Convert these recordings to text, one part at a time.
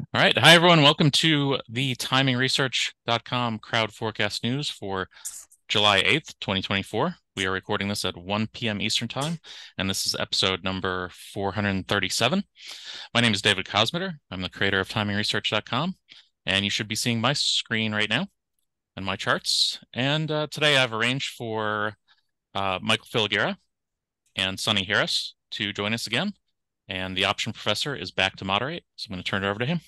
All right. Hi, everyone. Welcome to the timingresearch.com crowd forecast news for July 8th, 2024. We are recording this at 1 p.m. Eastern Time, and this is episode number 437. My name is David Kosmider. I'm the creator of timingresearch.com, and you should be seeing my screen right now and my charts. And uh, today I've arranged for uh, Michael Filighera and Sunny Harris to join us again. And the option professor is back to moderate. So I'm going to turn it over to him.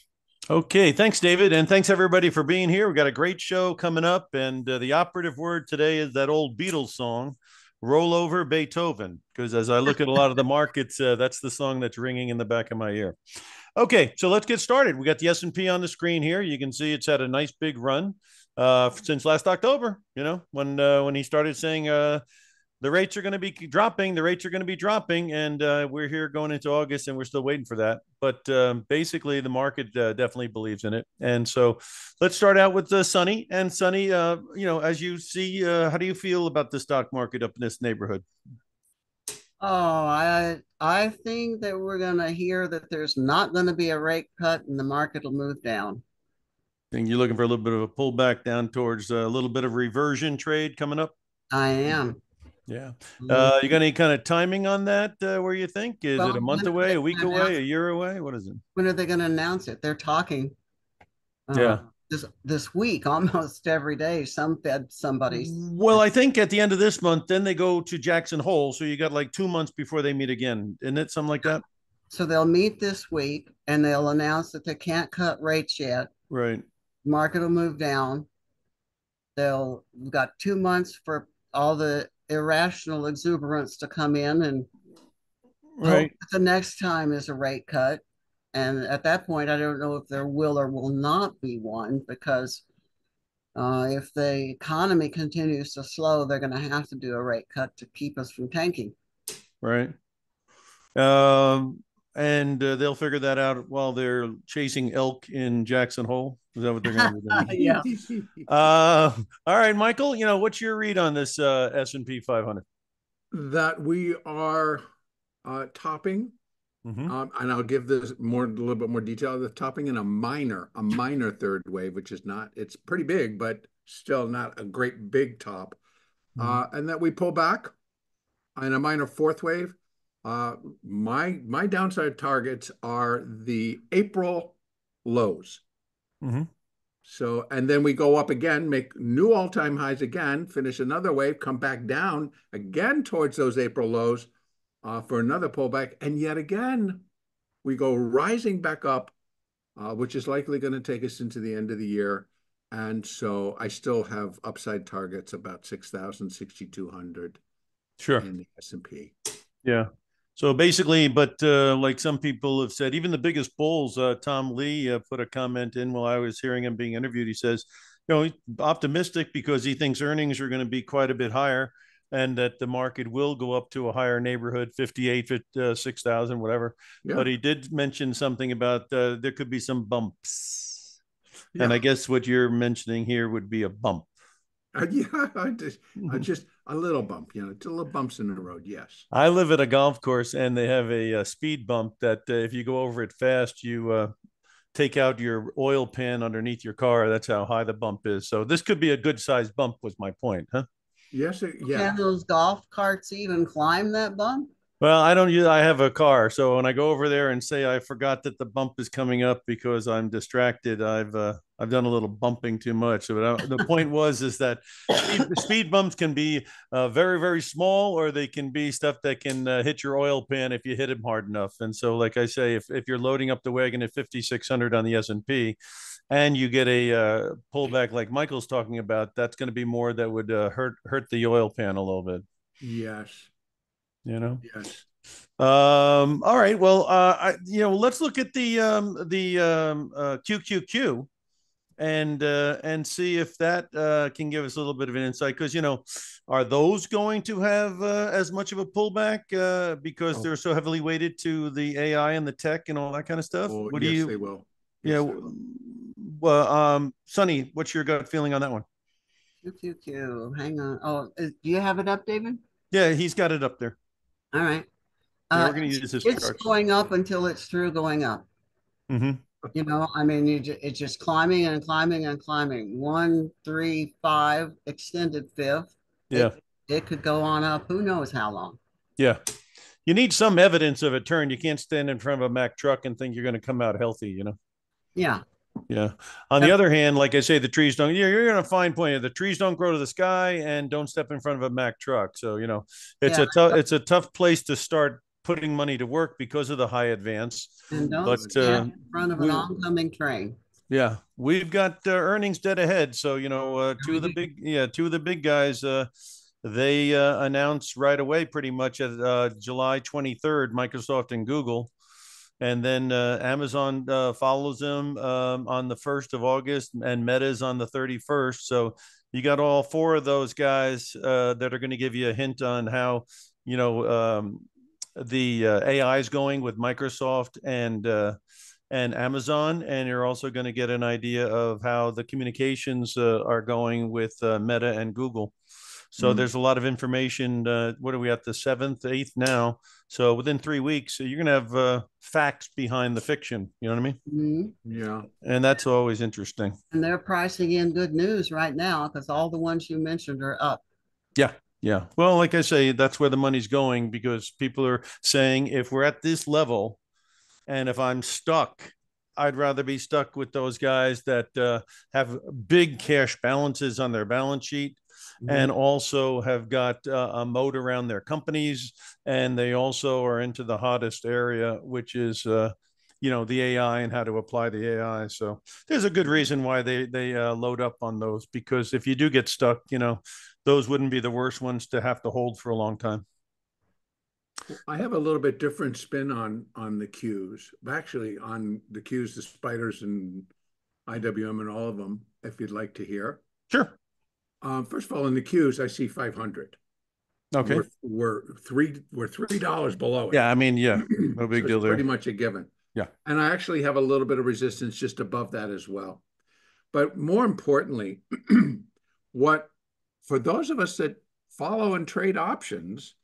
Okay, thanks, David, and thanks everybody for being here. We've got a great show coming up, and uh, the operative word today is that old Beatles song, "Roll Over Beethoven," because as I look at a lot of the markets, uh, that's the song that's ringing in the back of my ear. Okay, so let's get started. We got the S and P on the screen here. You can see it's had a nice big run uh, since last October. You know when uh, when he started saying uh, the rates are going to be dropping. The rates are going to be dropping, and uh, we're here going into August, and we're still waiting for that. But um, basically, the market uh, definitely believes in it. And so, let's start out with uh, Sunny. And Sunny, uh, you know, as you see, uh, how do you feel about the stock market up in this neighborhood? Oh, I I think that we're going to hear that there's not going to be a rate cut, and the market will move down. think you're looking for a little bit of a pullback down towards a little bit of reversion trade coming up. I am. Yeah. Uh, you got any kind of timing on that? Uh, where you think is Well, it a month away, a week away, a year away? What is it? When are they going to announce it? They're talking. uh, Yeah. This this week, almost every day, some fed somebody. Well, I think at the end of this month, then they go to Jackson Hole. So you got like two months before they meet again. Isn't it something like that? So they'll meet this week, and they'll announce that they can't cut rates yet. Right. Market will move down. They'll we've got two months for all the irrational exuberance to come in and Right. the next time is a rate cut. And at that point, I don't know if there will or will not be one because uh, if the economy continues to slow, they're going to have to do a rate cut to keep us from tanking. Right. Um, and uh, they'll figure that out while they're chasing elk in Jackson Hole. Is that what they're going to be doing? yeah. Uh, all right, Michael. You know what's your read on this uh, S and P 500? that we are uh, topping, Mhm. um, and I'll give this more a little bit more detail. Of the topping in a minor, a minor third wave, which is not it's pretty big, but still not a great big top. Uh, and that we pull back in a minor fourth wave. Uh, my my downside targets are the April lows. Mhm. So, and then we go up again, make new all time highs again, finish another wave, come back down again towards those April lows uh, for another pullback. And yet again, we go rising back up, uh, which is likely going to take us into the end of the year. And so I still have upside targets about 6,000, 6,200 Sure. in the S&P. Yeah. So basically, but uh, like some people have said, even the biggest bulls, uh, Tom Lee uh, put a comment in while I was hearing him being interviewed. He says, you know, he's optimistic because he thinks earnings are going to be quite a bit higher and that the market will go up to a higher neighborhood, 58, uh, 6,000, whatever. Yeah. But he did mention something about uh, there could be some bumps. And I guess what you're mentioning here would be a bump. Uh, yeah, I just, I just a little bump, you know, just little bumps in the road. Yes. I live at a golf course and they have a, uh speed bump that uh, if you go over it fast, you uh, take out your oil pan underneath your car. That's how high the bump is. So this could be a good sized bump, was my point, huh? Yes. it- Yeah. Can those golf carts even climb that bump? Well, I don't use, I have a car. So when I go over there and say I forgot that the bump is coming up because I'm distracted, I've, uh, I've done a little bumping too much. So uh, the point was, is that speed, speed bumps can be uh, very, very small, or they can be stuff that can uh, hit your oil pan if you hit them hard enough. And so, like I say, if, if you're loading up the wagon at 5,600 on the S&P and you get a uh, pullback like Michael's talking about, that's going to be more that would uh, hurt, hurt the oil pan a little bit, Yes. You know? Yes. Um, all right. Well, uh, I, you know, let's look at the um, the um, uh, QQQ and uh, and see if that uh, can give us a little bit of an insight. Because you know, are those going to have uh, as much of a pullback uh, because Oh. they're so heavily weighted to the AI and the tech and all that kind of stuff? Oh, what do yes, you? they will. Yeah. Yes, they will. Well, um, Sunny, what's your gut feeling on that one? QQQ. Hang on. Oh, is, do you have it up, David? Yeah, he's got it up there. All right. Uh, we're going to use his it's charts. going up until it's through going up. hmm You know, I mean, you ju- it's just climbing and climbing and climbing. One, three, five, extended fifth. Yeah. It, it could go on up. Who knows how long? Yeah. You need some evidence of a turn. You can't stand in front of a Mack truck and think you're going to come out healthy, you know? Yeah. Yeah. On the other hand, like I say, the trees don't, you're, you're going to find plenty the trees don't grow to the sky and don't step in front of a Mack truck. So, you know, it's Yeah. a tough, it's a tough place to start putting money to work because of the high advance. And don't But, stand uh, in front of an we- oncoming train. Yeah, we've got uh, earnings dead ahead. So you know, uh, two of the big, yeah, two of the big guys. Uh, they uh, announced right away, pretty much at uh, July twenty third, Microsoft and Google, and then uh, Amazon uh, follows them um, on the first of August, and Meta's on the thirty first. So you got all four of those guys uh, that are going to give you a hint on how you know um, the uh, AI is going with Microsoft and. Uh, and Amazon, and you're also going to get an idea of how the communications uh, are going with uh, Meta and Google. So Mm. there's a lot of information. Uh, what are we at the seventh, eighth now? So within three weeks, you're going to have uh, facts behind the fiction. You know what I mean? Mhm. Yeah. And that's always interesting. And they're pricing in good news right now because all the ones you mentioned are up. Yeah. Yeah. Well, like I say, that's where the money's going because people are saying if we're at this level and if I'm stuck, I'd rather be stuck with those guys that uh, have big cash balances on their balance sheet and also have got uh, a moat around their companies. And they also are into the hottest area, which is, uh, you know, the AI and how to apply the AI. So there's a good reason why they they uh, load up on those because if you do get stuck, you know, those wouldn't be the worst ones to have to hold for a long time. I have a little bit different spin on on the Qs. Actually, on the Qs, the spiders and IWM and all of them, if you'd like to hear. Sure. Um, first of all, in the queues, I see 500. Okay. We're, we're three we're three dollars below it. Yeah. I mean, yeah, no big So deal there. Pretty much a given. Yeah. And I actually have a little bit of resistance just above that as well. But more importantly, what for those of us that follow and trade options,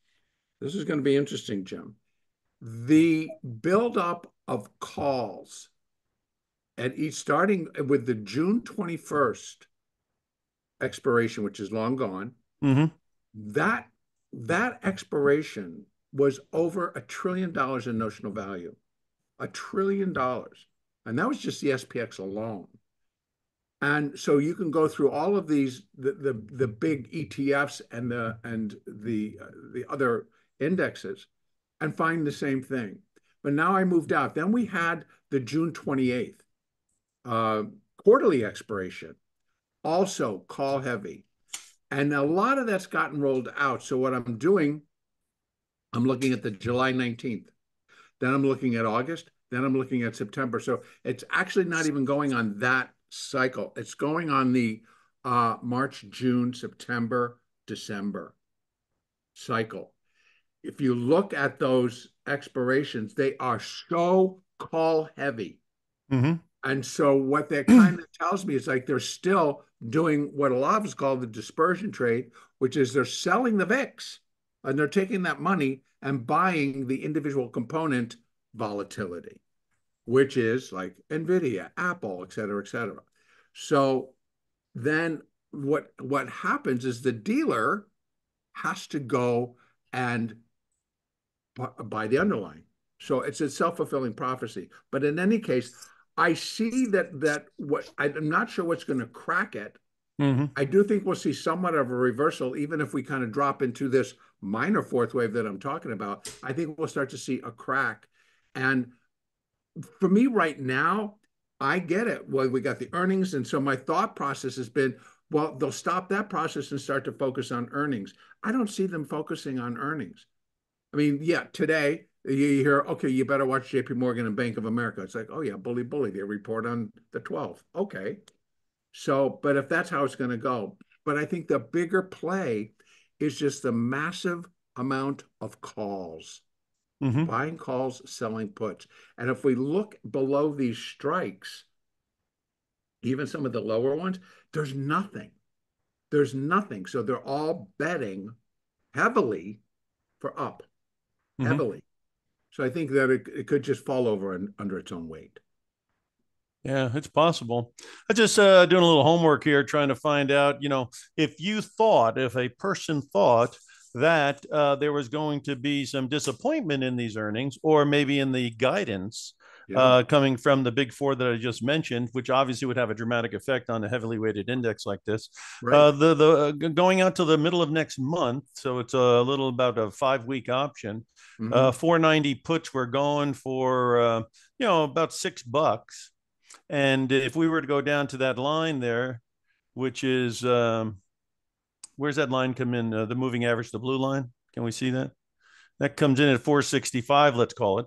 this is going to be interesting, Jim. The buildup of calls at each starting with the June 21st expiration, which is long gone, hmm that that expiration was over a trillion dollars in notional value a trillion dollars. And that was just the spx alone. And so you can go through all of these the the, the big etfs and the and the uh, the other indexes and find the same thing. But now i moved out. Then we had the june 28th uh, quarterly expiration also call heavy and a lot of that's gotten rolled out. So what I'm doing, I'm looking at the July 19th. Then I'm looking at August. Then I'm looking at September. So it's actually not even going on that cycle. It's going on the uh, March, June, September, December cycle. If you look at those expirations, they are so call heavy. hmm And so what that kind of tells me is like they're still doing what a lot of us call the dispersion trade, which is they're selling the VIX and they're taking that money and buying the individual component volatility, which is like Nvidia, Apple, et cetera, et cetera. So then what what happens is the dealer has to go and bu- buy the underlying. So it's a self-fulfilling prophecy. But in any case, I see that that what I'm not sure what's going to crack it. hmm I do think we'll see somewhat of a reversal, even if we kind of drop into this minor fourth wave that I'm talking about. I think we'll start to see a crack. And for me right now, I get it. Well, we got the earnings. And so my thought process has been, well, they'll stop that process and start to focus on earnings. I don't see them focusing on earnings. I mean, yeah, today you hear, okay, you better watch JP Morgan and Bank of America. It's like, oh yeah, bully, bully. They report on the 12th. Okay. So, but if that's how it's going to go, but I think the bigger play is just the massive amount of calls, hmm buying calls, selling puts. And if we look below these strikes, even some of the lower ones, there's nothing. There's nothing. So they're all betting heavily for up, Mhm. heavily. So I think that it, it could just fall over and under its own weight. Yeah, it's possible. I just uh, doing a little homework here, trying to find out, you know, if you thought, if a person thought that uh, there was going to be some disappointment in these earnings, or maybe in the guidance yeah. uh, coming from the big four that I just mentioned, which obviously would have a dramatic effect on a heavily weighted index like this. Right. Uh, the the uh, going out to the middle of next month, so it's a little about a five week option. Mm-hmm. Uh, 490 puts were going for uh, you know about six bucks, and if we were to go down to that line there, which is um, where's that line come in? Uh, the moving average, the blue line. Can we see that? That comes in at 465. Let's call it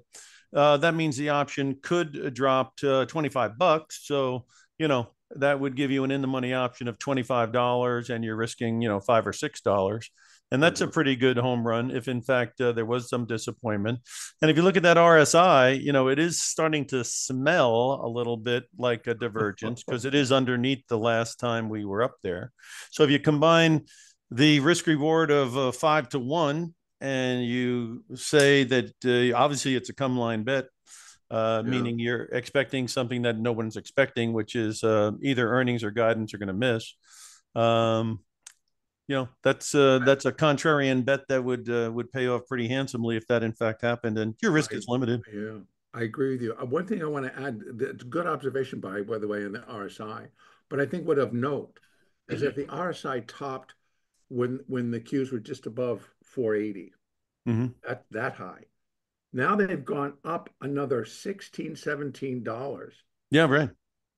uh, that means the option could drop to 25 bucks. So, you know, that would give you an in the money option of $25 and you're risking, you know, five or six dollars. And that's a mm-hmm. pretty good home run if, in fact, uh, there was some disappointment. And if you look at that RSI, you know, it is starting to smell a little bit like a divergence because it is underneath the last time we were up there. So if you combine the risk reward of uh, five to one and you say that uh, obviously it's a come line bet, uh, yeah. meaning you're expecting something that no one's expecting, which is uh, either earnings or guidance are going to miss. Um, you know that's uh, that's a contrarian bet that would uh, would pay off pretty handsomely if that in fact happened, and your risk I, is limited. Yeah, I agree with you. Uh, one thing I want to add, it's a good observation by by the way in the RSI, but I think what of note is that the RSI topped when when the cues were just above 480. Mm-hmm. That that high. Now they've gone up another 16 17 dollars. Yeah, right.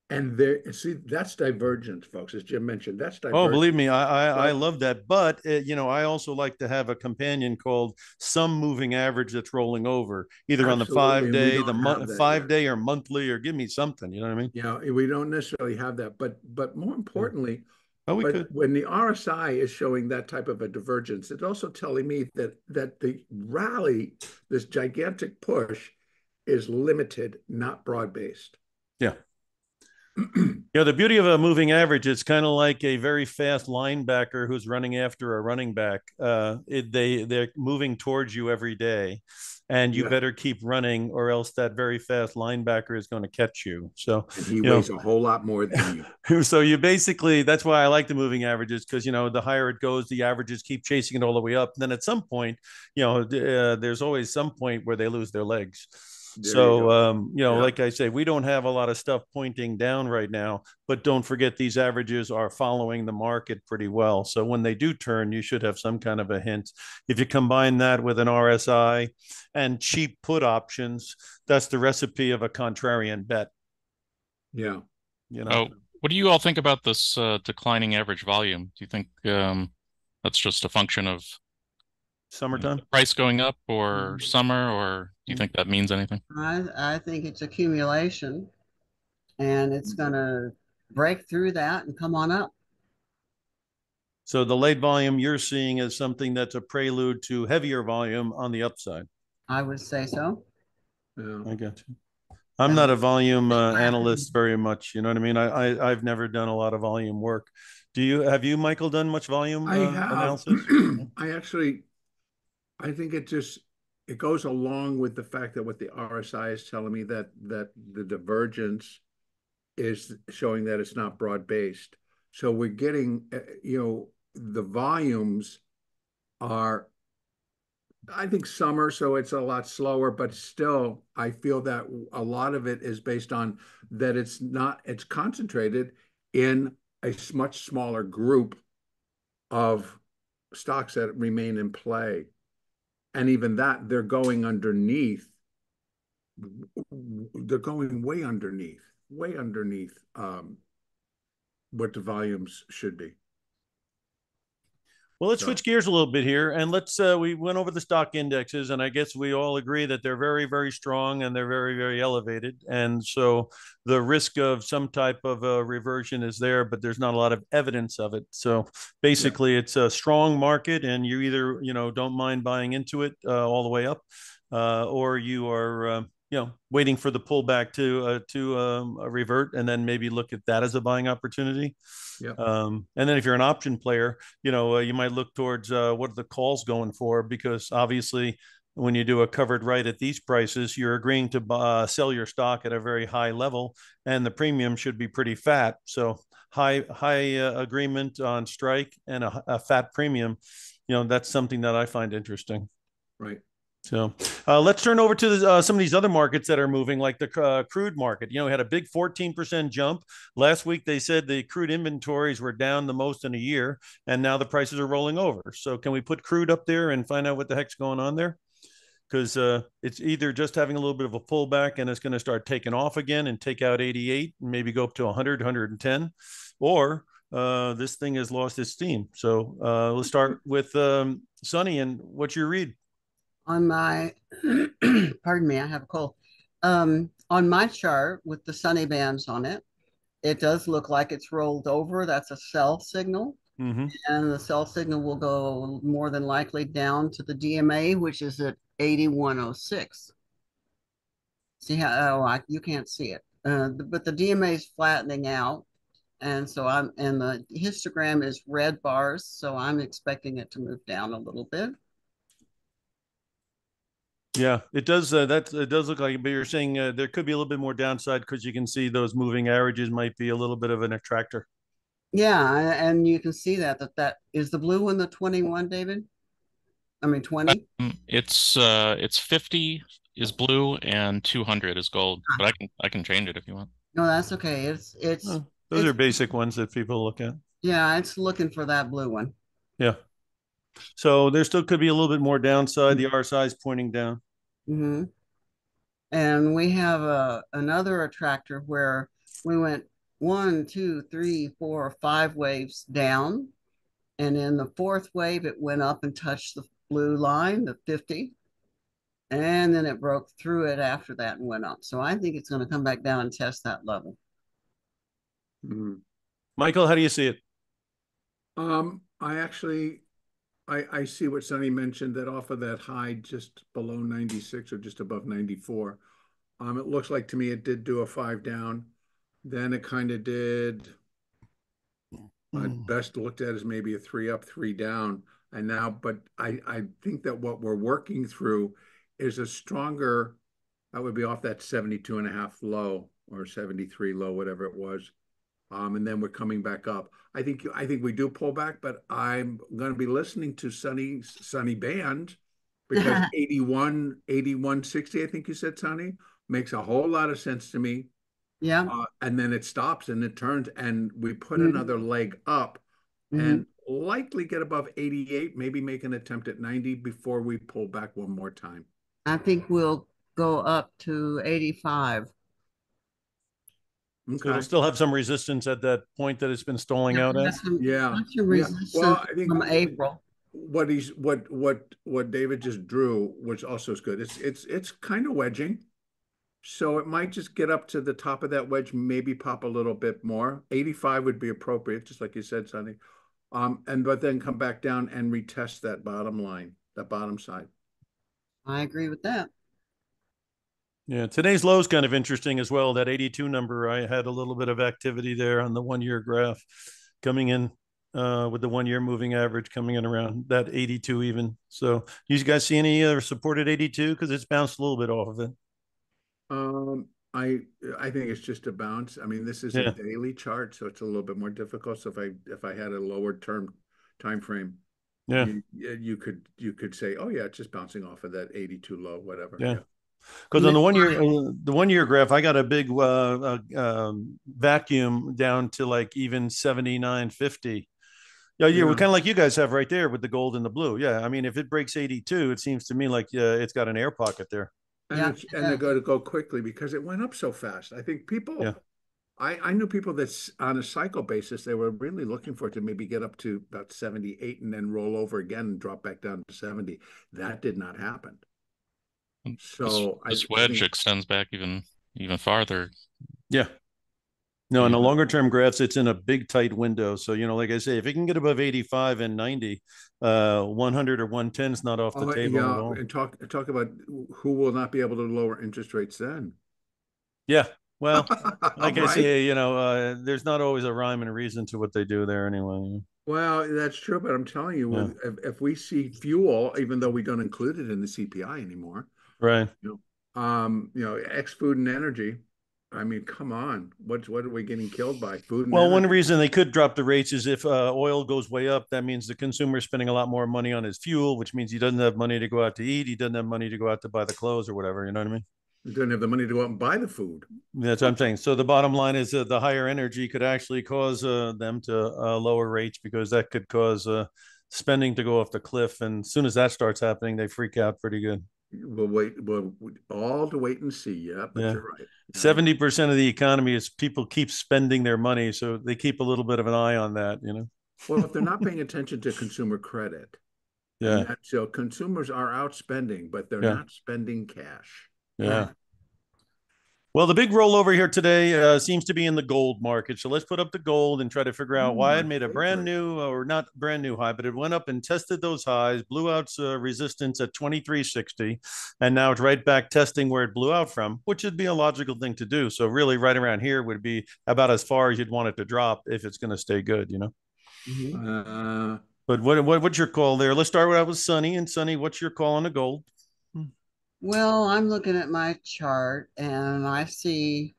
And there, see, that's divergence, folks. As Jim mentioned, that's divergence. Oh, believe me, I I, I love that. But uh, you know, I also like to have a companion called some moving average that's rolling over, either Absolutely. on the five day, the month, five day, or monthly, or give me something. You know what I mean? Yeah, we don't necessarily have that, but but more importantly, yeah Oh, we but could. when the RSI is showing that type of a divergence, it's also telling me that that the rally, this gigantic push, is limited, not broad based. Yeah. yeah, the beauty of a moving average, it's kind of like a very fast linebacker who's running after a running back. Uh, it, they they're moving towards you every day and you yeah. better keep running or else that very fast linebacker is going to catch you. So and he weighs know, a whole lot more than you. So you basically that's why i like the moving averages because you know the higher it goes the averages keep chasing it all the way up. And then at some point you know uh, there's always some point where they lose their legs there so, you um, you know, yeah. like I say, we don't have a lot of stuff pointing down right now, but don't forget these averages are following the market pretty well. So when they do turn, you should have some kind of a hint. If you combine that with an RSI and cheap put options, that's the recipe of a contrarian bet. Yeah. You know. Oh, what do you all think about this uh, declining average volume? Do you think um, that's just a function of summertime? Price going up or mm. summer or do you think that means anything? I i think it's accumulation and it's going to break through that and come on up. So the late volume you're seeing is something that's a prelude to heavier volume on the upside? I would say so. Yeah. I got you. I'm not a volume uh, analyst very much you know what i mean? I, I i've never done a lot of volume work. Do you have you michael done much volume uh, I have. analysis? I actually I think it just it goes along with the fact that what the RSI is telling me that that the divergence is showing that it's not broad based. So we're getting, eh, you know, the volumes are, I think summer, so it's a lot slower, but still, I feel that a lot of it is based on that it's not, it's concentrated in a much smaller group of stocks that remain in play and even that they're going underneath they're going way underneath way underneath um, what the volumes should be well, let's switch gears a little bit here, and let's. Uh, we went over the stock indexes, and I guess we all agree that they're very, very strong and they're very, very elevated. And so the risk of some type of a reversion is there, but there's not a lot of evidence of it. So basically, yeah. it's a strong market, and you either you know don't mind buying into it uh, all the way up, uh, or you are uh, you know waiting for the pullback to uh, to um, revert and then maybe look at that as a buying opportunity yeah um, and then if you're an option player you know uh, you might look towards uh, what are the calls going for because obviously when you do a covered right at these prices, you're agreeing to uh, sell your stock at a very high level, and the premium should be pretty fat. So high high uh, agreement on strike and a, a, fat premium, you know, that's something that I find interesting. Right. So uh, let's turn over to the, uh, some of these other markets that are moving, like the uh, crude market. You know, we had a big 14% jump. Last week, they said the crude inventories were down the most in a year, and now the prices are rolling over. So, can we put crude up there and find out what the heck's going on there? Because uh, it's either just having a little bit of a pullback and it's going to start taking off again and take out 88 and maybe go up to 100, 110, or uh, this thing has lost its steam. So, uh, let's start with um, Sunny and what's your read? On my, pardon me, I have a cold. Um, on my chart with the sunny bands on it, it does look like it's rolled over. That's a sell signal. Mm-hmm. And the sell signal will go more than likely down to the DMA, which is at 8106. See how, oh, I, you can't see it. Uh, but the DMA is flattening out. And so I'm, and the histogram is red bars. So I'm expecting it to move down a little bit. Yeah, it does. Uh, that it does look like, but you're saying uh, there could be a little bit more downside because you can see those moving averages might be a little bit of an attractor. Yeah, and you can see that that that is the blue one, the 21, David. I mean 20. Um, it's uh, it's 50 is blue and 200 is gold, but I can I can change it if you want. No, that's okay. It's it's oh, those it's, are basic ones that people look at. Yeah, it's looking for that blue one. Yeah. So there still could be a little bit more downside. The RSI is pointing down. Mm-hmm. And we have a another attractor where we went one, two, three, four, five waves down. And in the fourth wave, it went up and touched the blue line, the 50. And then it broke through it after that and went up. So I think it's going to come back down and test that level. Mm-hmm. Michael, how do you see it? Um, I actually I, I see what Sunny mentioned that off of that high just below 96 or just above 94. Um, it looks like to me it did do a five down. Then it kind of did. Mm. Best looked at as maybe a three up, three down. And now, but I, I think that what we're working through is a stronger, that would be off that 72 and a half low or 73 low, whatever it was and then we're coming back up. I think I think we do pull back, but I'm going to be listening to Sunny Sunny Band because 81 81 60 I think you said Sunny makes a whole lot of sense to me. Yeah. Uh, and then it stops and it turns and we put mm-hmm. another leg up mm-hmm. and likely get above 88, maybe make an attempt at 90 before we pull back one more time. I think we'll go up to 85. Okay. So it'll still have some resistance at that point that it's been stalling yeah, out at. Some, yeah. resistance yeah. Well, I think from April. What he's what what what David just drew, which also is good. It's it's it's kind of wedging. So it might just get up to the top of that wedge, maybe pop a little bit more. 85 would be appropriate, just like you said, Sunny. Um, and but then come back down and retest that bottom line, that bottom side. I agree with that. Yeah, today's low is kind of interesting as well. That 82 number, I had a little bit of activity there on the one year graph coming in uh, with the one year moving average coming in around that 82 even. So, do you guys see any other supported 82? Because it's bounced a little bit off of it. Um, I I think it's just a bounce. I mean, this is yeah. a daily chart, so it's a little bit more difficult. So if I if I had a lower term time frame, yeah, you, you could you could say, oh yeah, it's just bouncing off of that 82 low, whatever. yeah. yeah. Because on the one year, the one year graph, I got a big uh, uh, um, vacuum down to like even seventy nine fifty. Yeah, yeah, we're kind of like you guys have right there with the gold and the blue. Yeah, I mean, if it breaks eighty two, it seems to me like uh, it's got an air pocket there. And yeah. it's, and they're going to go quickly because it went up so fast. I think people. Yeah. I, I knew people that on a cycle basis they were really looking for it to maybe get up to about 78 and then roll over again and drop back down to 70. That did not happen. So this, this wedge think... extends back even even farther. Yeah. No, in the longer term graphs, it's in a big tight window. So, you know, like I say, if it can get above 85 and 90, uh, 100 or 110 is not off the oh, table yeah. at all. And talk talk about who will not be able to lower interest rates then. Yeah. Well, like I Right? say, you know, uh, there's not always a rhyme and reason to what they do there anyway. Well, that's true, but I'm telling you, Yeah. if, if we see fuel, even though we don't include it in the CPI anymore, Right. um, you know, X food and energy. I mean, come on, what what are we getting killed by? Food. And Well, one reason they could drop the rates is if uh, oil goes way up, that means the consumer is spending a lot more money on his fuel, which means he doesn't have money to go out to eat. He doesn't have money to go out to buy the clothes or whatever. You know what I mean? we don't have the money to go out and buy the food. That's what I'm saying. So the bottom line is that the higher energy could actually cause uh, them to uh, lower rates because that could cause uh, spending to go off the cliff. And as soon as that starts happening, they freak out pretty good. We'll wait. We'll all to wait and see. Yeah, but Yeah. you're right. Seventy percent of the economy is people keep spending their money, so they keep a little bit of an eye on that. You know? Well, if they're not paying attention to consumer credit, Yeah, so consumers are outspending, but they're Yeah. not spending cash. yeah. Well, the big rollover here today uh, seems to be in the gold market. So let's put up the gold and try to figure out Ooh, why it made a brand new, or not brand new high, but it went up and tested those highs, blew out uh, resistance at 2360, and now it's right back testing where it blew out from, which would be a logical thing to do. So really, right around here would be about as far as you'd want it to drop if it's going to stay good, you know. Mhm. Uh, But what, what what's your call there? Let's start out with Sunny. And Sunny, what's your call on the gold? Well, I'm looking at my chart and I see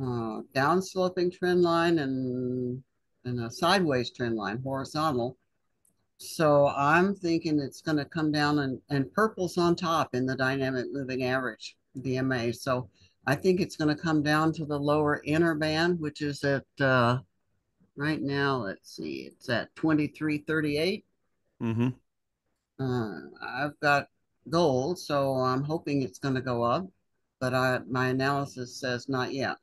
uh, down sloping trend line and and a sideways trend line, horizontal. So I'm thinking it's going to come down and, and purple's on top in the dynamic moving average, DMA. So I think it's going to come down to the lower inner band, which is at uh, right now, let's see, it's at 2338. Mm-hmm. Uh, I've got gold, so I'm hoping it's going to go up, but I my analysis says not yet.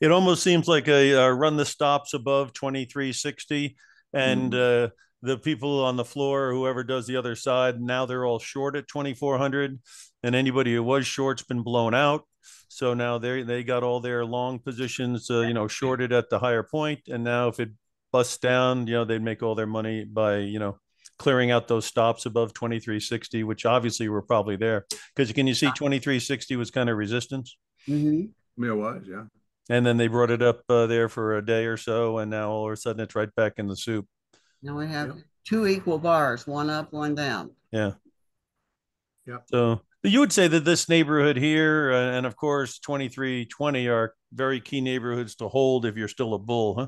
It almost seems like a uh, run the stops above 2360 and uh, the people on the floor, whoever does the other side, now they're all short at 2400 and anybody who was short's been blown out. So now they they got all their long positions, uh, you know, shorted at the higher point, and now if it busts down, you know, they'd make all their money by you know clearing out those stops above 2360, which obviously were probably there because can you see 2360 was kind of resistance, Mm-hmm. it was, yeah. and then they brought it up uh, there for a day or so, and now all of a sudden it's right back in the soup. Now we have Yep. two equal bars, one up, one down. Yeah. Yep. So you would say that this neighborhood here, uh, and of course 2320 are very key neighborhoods to hold if you're still a bull, huh?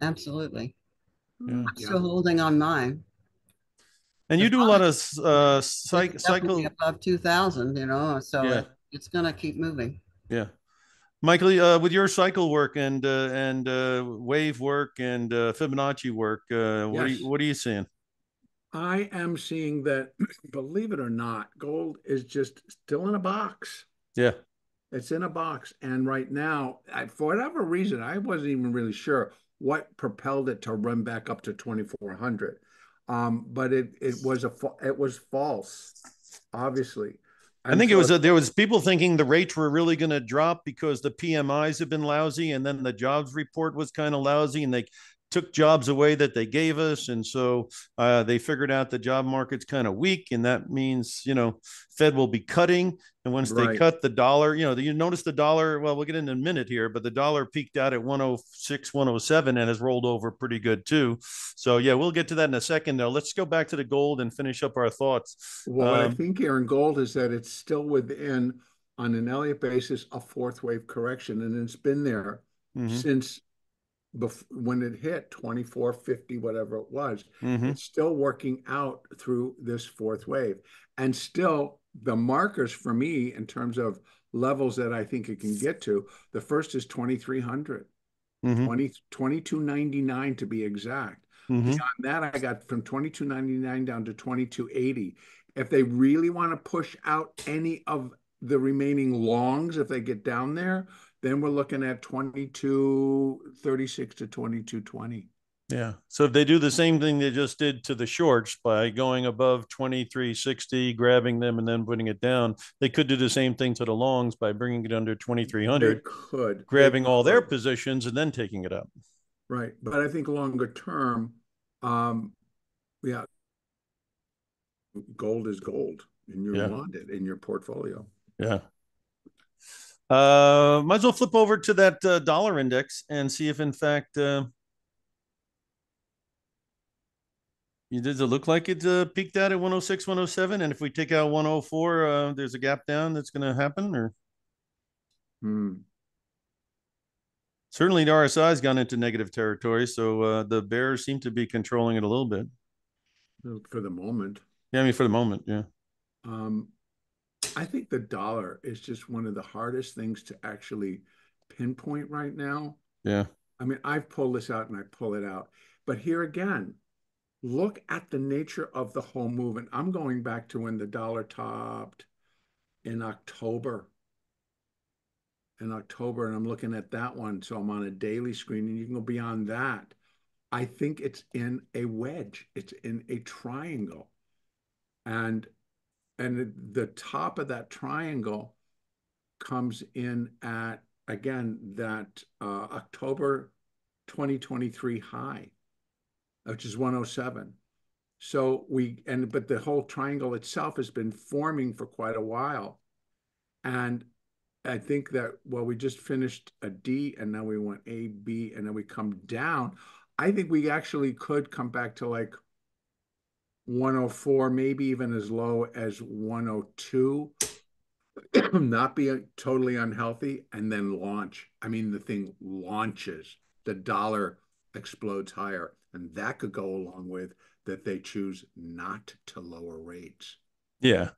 Absolutely. Yeah. I'm still holding on mine. And you do a lot of uh, It's cyc- cycle. definitely above 2000, you know, so Yeah. it, it's going to keep moving. Yeah. Michael, uh, with your cycle work and uh, and uh, wave work and uh, Fibonacci work, uh, what, are you, what are you seeing? I am seeing that, believe it or not, gold is just still in a box. Yeah. It's in a box. And right now, I, for whatever reason, I wasn't even really sure what propelled it to run back up to 2400. Um, but it it was a fa- it was false, obviously. I And think it was uh, there was people thinking the rates were really going to drop because the PMIs have been lousy, and then the jobs report was kind of lousy, and they took jobs away that they gave us, and so uh, they figured out the job market's kind of weak, and that means you know Fed will be cutting, and once they cut the dollar, you know you notice the dollar. Well, we'll get in a minute here, but the dollar peaked out at 106, 107, and has rolled over pretty good too. So yeah, we'll get to that in a second. Though, let's go back to the gold and finish up our thoughts. Well, what I Um, think in gold is that it's still within, on an Elliott basis, a fourth wave correction, and it's been there Mhm, since bef- when it hit 2450, whatever it was. mhm. It's still working out through this fourth wave. And still, the markers for me in terms of levels that I think it can get to, the first is 2300, Mhm, 20, 2299 to be exact. mhm. Beyond that, I got from 2299 down to 2280. If they really want to push out any of the remaining longs, if they get down there, then we're looking at 2236 to 2220. Yeah. So if they do the same thing they just did to the shorts by going above 2360, grabbing them and then putting it down, they could do the same thing to the longs by bringing it under They 2300, could. They grabbing all their positions and then taking it up. Right. But I think longer term, um, yeah, gold is gold and you Yeah. want it in your portfolio. Yeah. Uh, might as well flip over to that uh, dollar index and see if, in fact, uh, does it look like it uh, peaked out at 106, 107? And if we take out 104, uh, there's a gap down that's going to happen, or Hmm. certainly the RSI has gone into negative territory, so uh, the bears seem to be controlling it a little bit. For the moment. Yeah, I mean for the moment, yeah. Um, I think the dollar is just one of the hardest things to actually pinpoint right now. Yeah. I mean, I've pulled this out and I pull it out. But here again, look at the nature of the whole movement. I'm going back to when the dollar topped in October. In October, and I'm looking at that one. So I'm on a daily screen, and you can go beyond that. I think it's in a wedge, it's in a triangle. And and the top of that triangle comes in at again that uh, October 2023 high, which is 107. So we and but the whole triangle itself has been forming for quite a while, and I think that well we just finished a D and now we want A B and then we come down. I think we actually could come back to like 104, maybe even as low as 102, not be totally unhealthy, and then launch. I mean, the thing launches, the dollar explodes higher. And that could go along with that they choose not to lower rates. Yeah.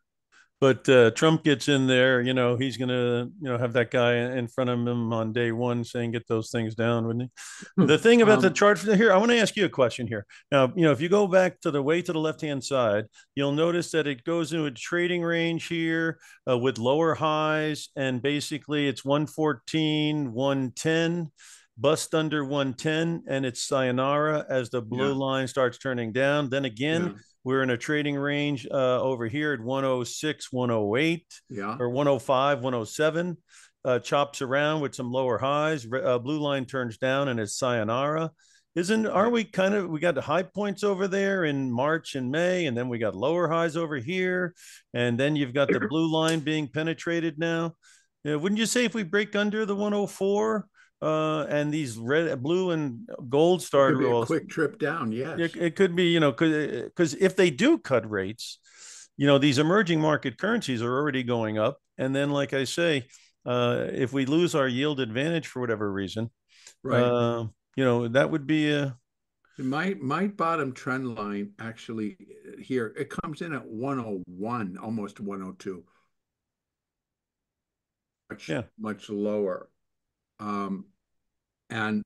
But uh, Trump gets in there, you know, he's going to, you know, have that guy in front of him on day one saying, get those things down, wouldn't he? The thing about um, the chart here, I want to ask you a question here. Now, you know, if you go back to the way to the left hand side, you'll notice that it goes into a trading range here uh, with lower highs, and basically it's 114, 110 bust under 110 and it's sayonara as the blue yeah. line starts turning down then again yeah. We're in a trading range uh, over here at 106 108 yeah. or 105 107 uh, chops around with some lower highs. Uh, blue line turns down and it's sayonara. Isn't are we kind of we got the high points over there in march and may and then we got lower highs over here and then you've got the blue line being penetrated now. Wouldn't you say if we break under the 104 uh, and these red, blue, and gold start could be a quick trip down. Yes, it, it could be. You know, because if they do cut rates, you know, these emerging market currencies are already going up, and then, like I say, uh, if we lose our yield advantage for whatever reason, right? Uh, you know, that would be a my my bottom trend line actually here it comes in at 101 almost 102 much yeah. much lower um, and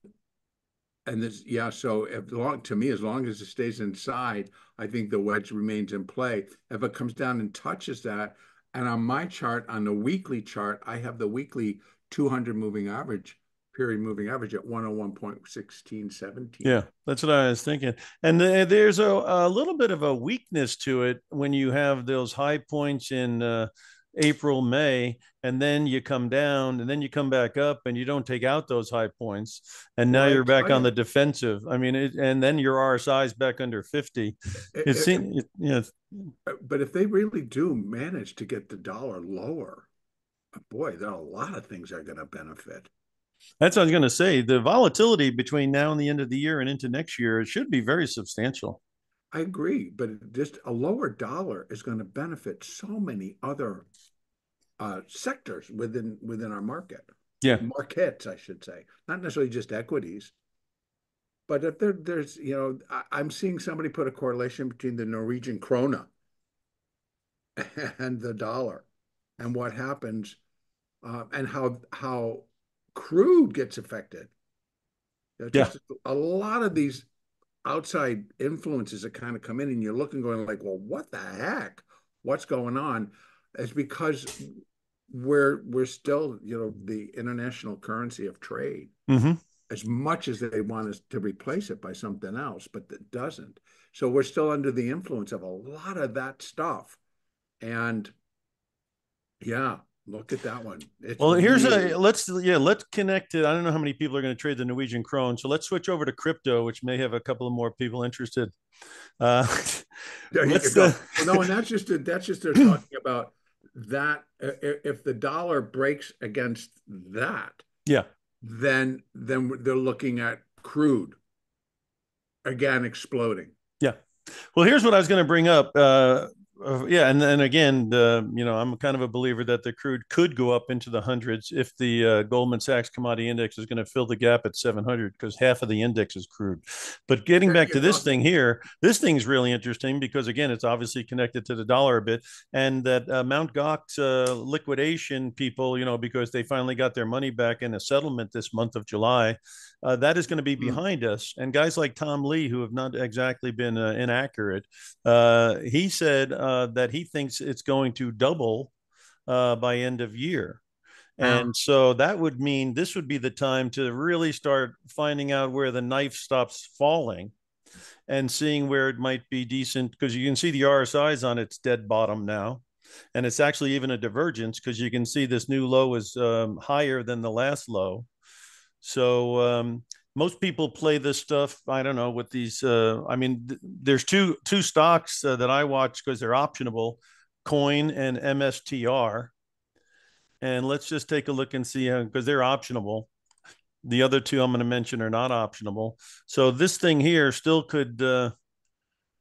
and this, yeah. So if long to me, as long as it stays inside, I think the wedge remains in play. If it comes down and touches that, and on my chart, on the weekly chart, I have the weekly 200 moving average period moving average at 101.1617. Yeah, that's what I was thinking. And there's a, a little bit of a weakness to it when you have those high points in uh, April, May, and then you come down and then you come back up and you don't take out those high points. And now you're back on the defensive. I mean, it, and then your RSI is back under 50. It, it, seems, it, yeah. But if they really do manage to get the dollar lower, boy, there are a lot of things that are going to benefit. That's what I was going to say. The volatility between now and the end of the year and into next year, it should be very substantial. I agree, but just a lower dollar is going to benefit so many other uh, sectors within within our market. Yeah, markets, I should say, not necessarily just equities. But if there, there's, you know, I, am seeing somebody put a correlation between the Norwegian krona and the dollar, and what happens, uh, and how how crude gets affected. Know, yeah, a lot of these outside influences that kind of come in and you're looking going like well what the heck? What's going on? Is because we're we're still you know the international currency of trade. Mm-hmm. as much as they want us to replace it by something else but it doesn't. So we're still under the influence of a lot of that stuff. And yeah Look at that one. It's well, here's really... a let's yeah let's connect it. I don't know how many people are going to trade the Norwegian krone, so let's switch over to crypto, which may have a couple of more people interested. Uh, there you go. Uh... well, no, and that's just a, that's just they're talking about that if the dollar breaks against that, yeah, then then they're looking at crude again exploding. Yeah. Well, here's what I was going to bring up. Uh, uh, yeah, and then again, the you know, I'm kind of a believer that the crude could go up into the hundreds if the uh, Goldman Sachs Commodity Index is going to fill the gap at 700 because half of the index is crude. But getting back to this thing here, this thing's really interesting because again, it's obviously connected to the dollar a bit, and that uh, Mount Gox uh, liquidation people, you know, because they finally got their money back in a settlement this month of July, uh, that is going to be hmm. behind mm. us. And guys like Tom Lee, who have not exactly been uh, inaccurate, uh, he said uh, that he thinks it's going to double uh, by end of year. And so that would mean this would be the time to really start finding out where the knife stops falling and seeing where it might be decent because you can see the RSI's on its dead bottom now. And it's actually even a divergence because you can see this new low is um, higher than the last low. So um, most people play this stuff. I don't know with these. Uh, I mean, th- there's two two stocks uh, that I watch because they're optionable, Coin and MSTR. And let's just take a look and see because they're optionable. The other two I'm going to mention are not optionable. So this thing here still could uh,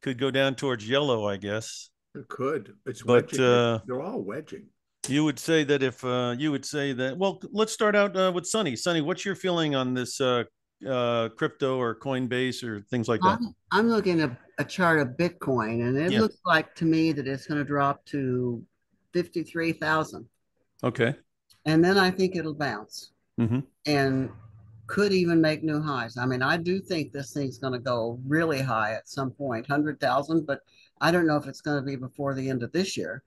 could go down towards yellow, I guess. It could. It's but uh, they're all wedging. You would say that if uh, you would say that. Well, let's start out uh, with Sunny. Sunny, what's your feeling on this uh, uh, crypto or Coinbase or things like that? I'm, I'm looking at a chart of Bitcoin, and it yeah. looks like to me that it's going to drop to fifty-three thousand. Okay. And then I think it'll bounce, mm-hmm. and could even make new highs. I mean, I do think this thing's going to go really high at some point, hundred thousand, but I don't know if it's going to be before the end of this year.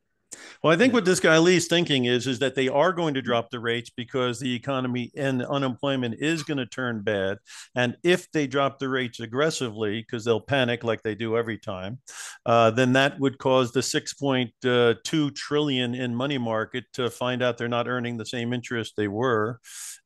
Well, I think what this guy Lee's thinking is is that they are going to drop the rates because the economy and unemployment is going to turn bad, and if they drop the rates aggressively because they'll panic like they do every time, uh, then that would cause the 6.2 trillion in money market to find out they're not earning the same interest they were,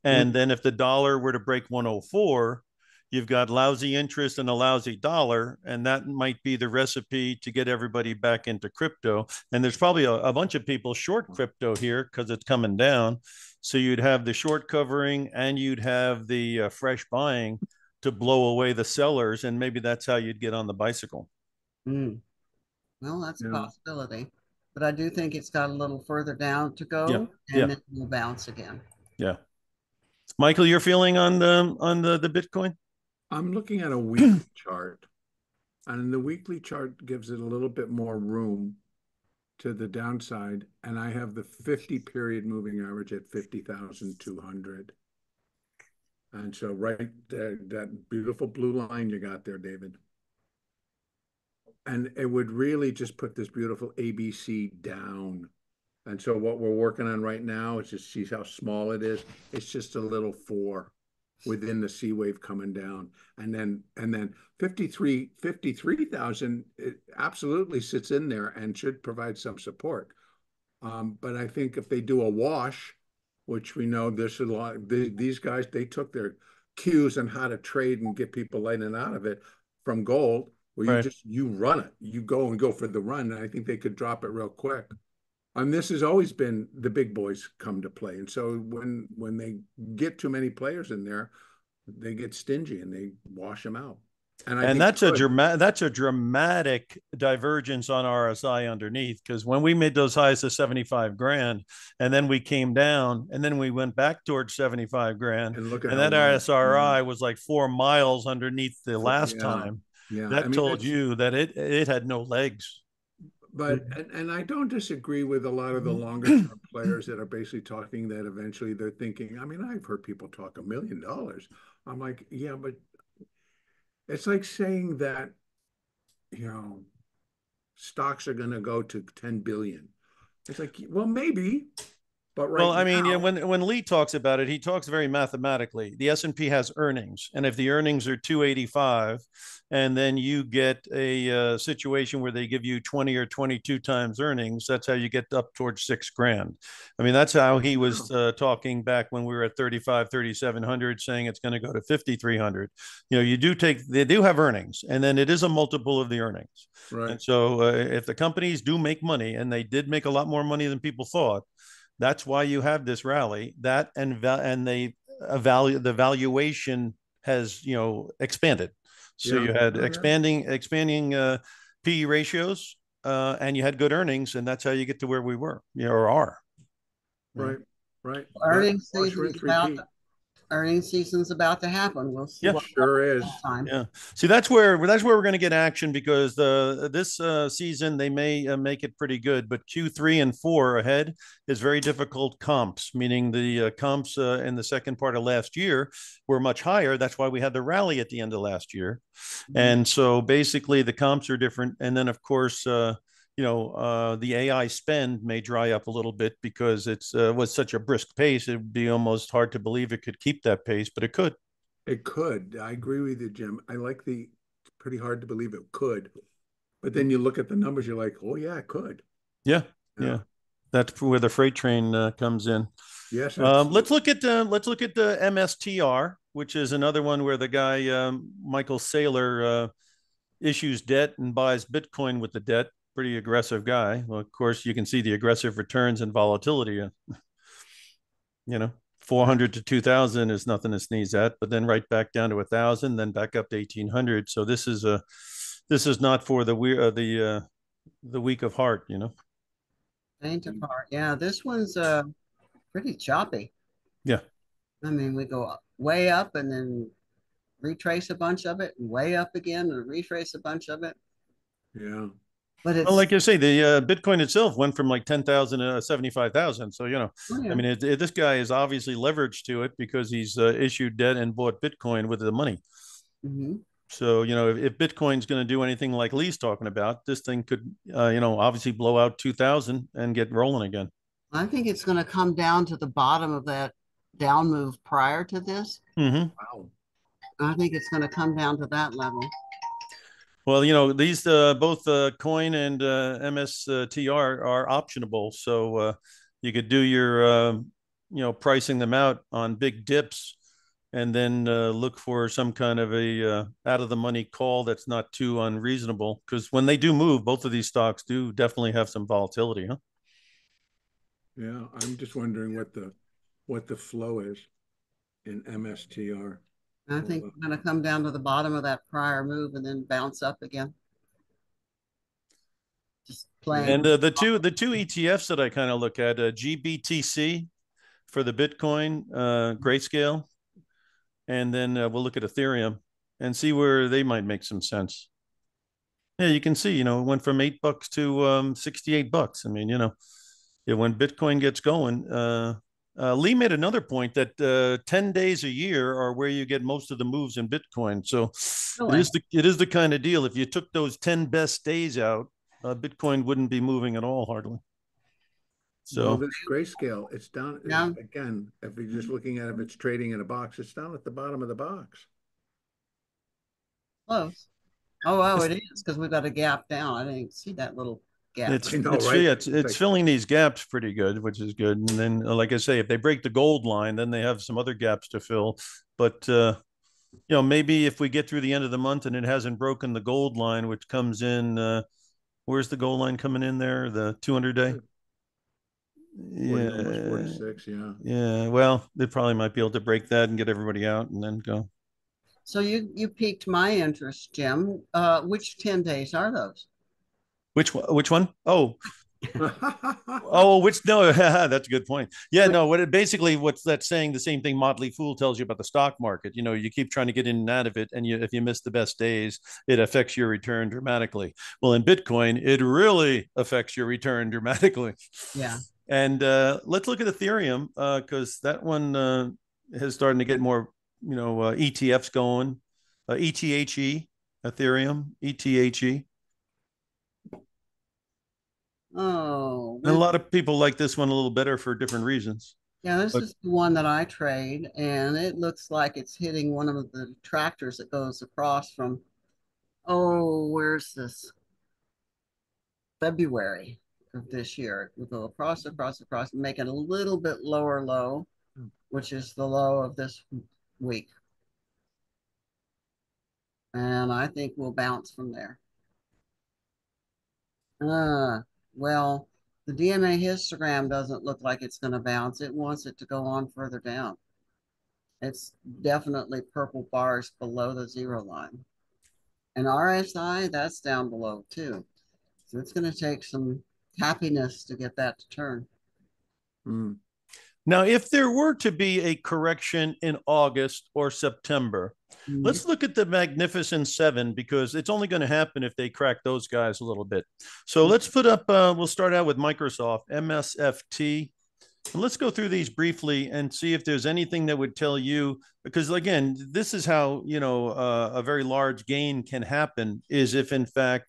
and mm-hmm. then if the dollar were to break 104 you've got lousy interest and a lousy dollar and that might be the recipe to get everybody back into crypto and there's probably a, a bunch of people short crypto here because it's coming down so you'd have the short covering and you'd have the uh, fresh buying to blow away the sellers and maybe that's how you'd get on the bicycle mm. well that's yeah. a possibility but i do think it's got a little further down to go yeah. and yeah. then will bounce again yeah michael you're feeling on the on the, the bitcoin I'm looking at a weekly chart, and the weekly chart gives it a little bit more room to the downside, and I have the 50 period moving average at 50,200. And so right there, that beautiful blue line you got there, David. And it would really just put this beautiful ABC down. And so what we're working on right now is just see how small it is. It's just a little four within the C wave coming down. And then and then 53 53,000 absolutely sits in there and should provide some support. Um, but I think if they do a wash, which we know there's a lot, they, these guys they took their cues on how to trade and get people in and out of it from gold, where right. you just you run it, you go and go for the run. And I think they could drop it real quick and this has always been the big boys come to play. And so when when they get too many players in there they get stingy and they wash them out. And, and that's a dramatic that's a dramatic divergence on RSI underneath because when we made those highs of 75 grand and then we came down and then we went back towards 75 grand and, look at and that RSI mm-hmm. was like four miles underneath the last yeah, time. Yeah. that I mean, told you that it it had no legs but and, and I don't disagree with a lot of the mm-hmm. longer term players that are basically talking that eventually they're thinking. I mean, I've heard people talk a million dollars. I'm like, yeah, but it's like saying that, you know, stocks are going to go to 10 billion. It's like, well, maybe, But right well, I mean, now, yeah, when when Lee talks about it, he talks very mathematically. The S and P has earnings, and if the earnings are two eighty five, and then you get a uh, situation where they give you twenty or twenty two times earnings, that's how you get up towards six grand. I mean, that's how he was uh, talking back when we were at 35, 3700, saying it's going to go to fifty three hundred. You know, you do take they do have earnings, and then it is a multiple of the earnings. right, And so, uh, if the companies do make money, and they did make a lot more money than people thought, that's why you have this rally. That and va- and they uh, value the valuation has you know expanded. So Yeah. you had Oh, expanding expanding uh, PE ratios, uh, and you had good earnings, and that's how you get to where we were, you know, or are. right, right. Earnings Wash, rinse, season's about, repeat. Earnings season's about to happen. We'll see. Yeah. Sure is. Time. Yeah. See, that's where that's where we're going to get action because the this uh, season they may uh, make it pretty good, but Q three and four ahead is very difficult comps. Meaning the uh, comps uh, in the second part of last year were much higher. That's why we had the rally at the end of last year, and so basically the comps are different. And then of course. You know, uh, the AI spend may dry up a little bit because it's uh, was such a brisk pace. It'd be almost hard to believe it could keep that pace, but it could. It could. I agree with you, Jim. I like the, pretty hard to believe it could. But then you look at the numbers, you're like, oh, yeah, it could. Yeah, yeah. That's where the freight train uh, comes in. Yes. Um, let's look at uh, let's look at the MSTR, which is another one where the guy um, Michael Saylor uh, issues debt and buys Bitcoin with the debt. Pretty aggressive guy. Well, of course, you can see the aggressive returns and volatility. uh, You know, four hundred to two thousand is nothing to sneeze at, but then right back down to a thousand, then back up to eighteen hundred. So this is a this is not for the we uh, the uh, the weak of heart. You know. Faint of heart. Yeah, this one's uh pretty choppy. Yeah. I mean, we go up, way up and then retrace a bunch of it, and way up again and retrace a bunch of it. Yeah. But it's Well, like I say, the uh, Bitcoin itself went from like 10,000 to 75,000. So, you know, oh, yeah. I mean, it, it- this guy is obviously leveraged to it because he's uh, issued debt and bought Bitcoin with the money. Mhm. So, you know, if, if Bitcoin's going to do anything like Lee's talking about, this thing could, uh, you know, obviously blow out 2,000 and get rolling again. I think it's going to come down to the bottom of that down move prior to this. hmm Wow. I think it's going to come down to that level. Well, you know, these uh, both uh, coin and uh, MSTR are optionable. So uh, you could do your, um, you know, pricing them out on big dips and then uh, look for some kind of a uh, out of the money call that's not too unreasonable. Because when they do move, both of these stocks do definitely have some volatility. Huh? Yeah. I'm just wondering what the, what the flow is in MSTR. I think we're going to come down to the bottom of that prior move and then bounce up again. Just playing. And uh, the two the two ETFs that I kind of look at, uh, GBTC for the Bitcoin, uh, Grayscale, and then uh, we'll look at Ethereum and see where they might make some sense. Yeah, you can see, you know, it went from eight bucks to um, sixty-eight bucks. I mean, you know, yeah, when Bitcoin gets going, uh, uh, Lee made another point that uh, ten days a year are where you get most of the moves in Bitcoin. So Really? it is the it is the kind of deal. If you took those ten best days out, uh, Bitcoin wouldn't be moving at all, hardly. Well, So this grayscale, it's down, Yeah. again, if you're just looking at if it's trading in a box, it's down at the bottom of the box. Close. Oh, oh, it is because we've got a gap down. I didn't see that little gap. it's know, it's right? yeah, it's, It's it's like- filling these gaps pretty good, which is good. And then, uh, like I say, if they break the gold line, then they have some other gaps to fill. But uh, you know, maybe if we get through the end of the month and it hasn't broken the gold line, which comes in, uh, where's the gold line coming in there? The 200 day. Yeah, Forty-six, yeah. yeah. Well, they probably might be able to break that and get everybody out and then go. So you you piqued my interest, Jim. Uh, which ten days are those? Which one? Which one? Oh, oh, which no, that's a good point. Yeah, no, what it basically what's that saying the same thing Motley Fool tells you about the stock market. You know, you keep trying to get in and out of it, and you if you miss the best days, it affects your return dramatically. Well, in Bitcoin, it really affects your return dramatically. Yeah. And uh, let's look at Ethereum because that one uh, is starting to get more, you know, uh, ETFs going. Uh, ETHE, Ethereum, E ETHE. Oh, And a lot of people like this one a little better for different reasons. yeah, this but- is the one that I trade, and it looks like it's hitting one of the tractors that goes across from, oh, where's this? February of this year. It will go across, across, across, and make it a little bit lower low, Hmm. which is the low of this week. And I think we'll bounce from there. Uh, well, the DMA histogram doesn't look like it's going to bounce. It wants it to go on further down. It's definitely purple bars below the zero line. And RSI, that's down below too. So it's going to take some happiness to get that to turn. Hmm. Now, if there were to be a correction in August or September, let's look at the Magnificent Seven because it's only going to happen if they crack those guys a little bit. So let's put up, uh, we'll start out with Microsoft, MSFT. And let's go through these briefly and see if there's anything that would tell you, because again, this is how, you know, uh, a very large gain can happen is if in fact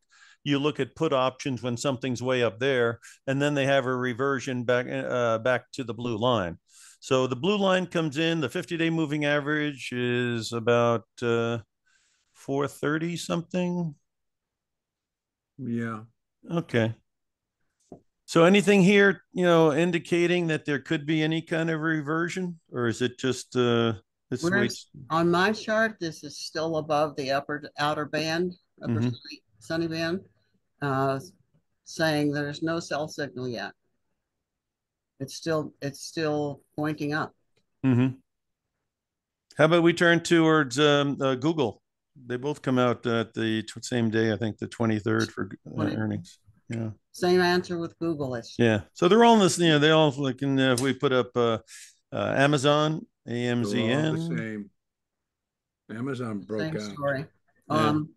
you look at put options when something's way up there and then they have a reversion back uh, back to the blue line. So the blue line comes in. The 50-day moving average is about uh, 430 something. Yeah. Okay. So anything here, you know, indicating that there could be any kind of reversion, or is it just uh, this Where's- On my chart, this is still above the upper outer band, upper Mhm. sunny, sunny band, uh, saying there's no cell signal yet. It's still it's still pointing up. Mm-hmm. How about we turn towards um, uh, Google? They both come out at the t- same day, I think, the 23rd for uh, earnings. Yeah. Same answer with Google. It's Yeah. So they're all in this, you know, they all like, in, uh, if we put up uh, uh, Amazon, They're the AMZN. same. Amazon broke same out. story. Yeah. Um,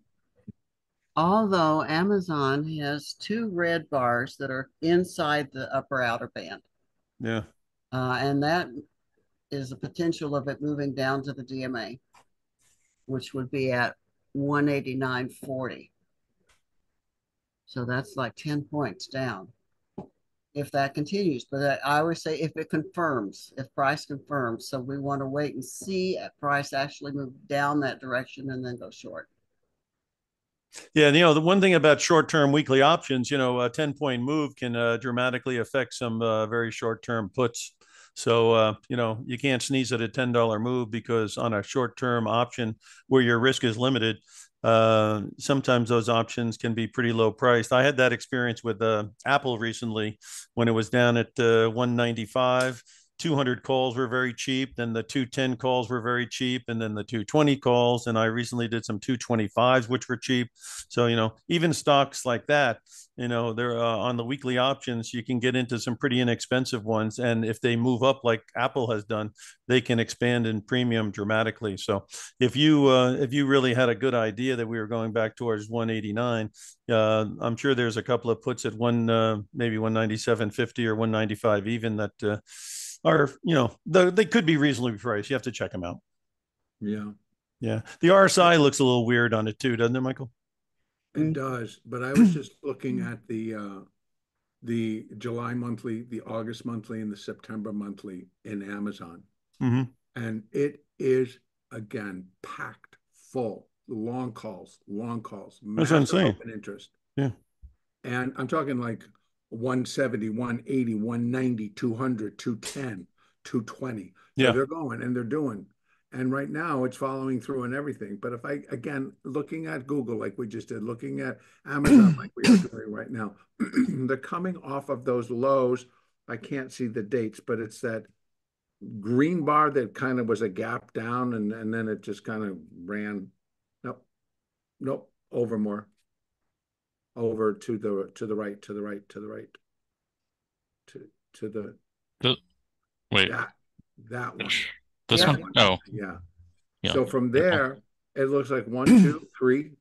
although Amazon has two red bars that are inside the upper outer band. Yeah. Uh, and that is a potential of it moving down to the DMA, which would be at 189.40. So that's like 10 points down if that continues. But I, I always say if it confirms, if price confirms. So we want to wait and see if price actually move down that direction and then go short. Yeah. You know, the one thing about short term weekly options, you know, a 10 point move can uh, dramatically affect some uh, very short term puts. So, uh, you know, you can't sneeze at a $10 move because on a short term option where your risk is limited, uh, sometimes those options can be pretty low priced. I had that experience with uh, Apple recently when it was down at uh, 195. 200 calls were very cheap. Then the 210 calls were very cheap. And then the 220 calls. And I recently did some 225s, which were cheap. So, you know, even stocks like that, you know, they're uh, on the weekly options, you can get into some pretty inexpensive ones. And if they move up like Apple has done, they can expand in premium dramatically. So if you, uh, if you really had a good idea that we were going back towards 189, uh, I'm sure there's a couple of puts at one, uh, maybe 197.50 or 195 even that, uh, are you know the, they could be reasonably priced. You have to check them out. Yeah, Yeah, the RSI looks a little weird on it too, doesn't it, Michael? it does. But I was just looking at the uh the July monthly, the August monthly, and the September monthly in Amazon. Mm-hmm. And it is again packed full. Long calls, long calls. That's what I'm saying. open interest. Yeah. And I'm talking like 170, 180, 190, 200, 210, 220. So Yeah. they're going and they're doing. And right now it's following through and everything. But if I, again, looking at Google like we just did, looking at Amazon like we are doing right now, they're coming off of those lows. I can't see the dates, but it's that green bar that kind of was a gap down and, and then it just kind of ran. Nope. Nope. Over more. Over to the to the right, to the right, to the right. To to the the Wait, that that one. this Yeah. one? Oh, Yeah. Yeah. So from there, it looks like one, two, three,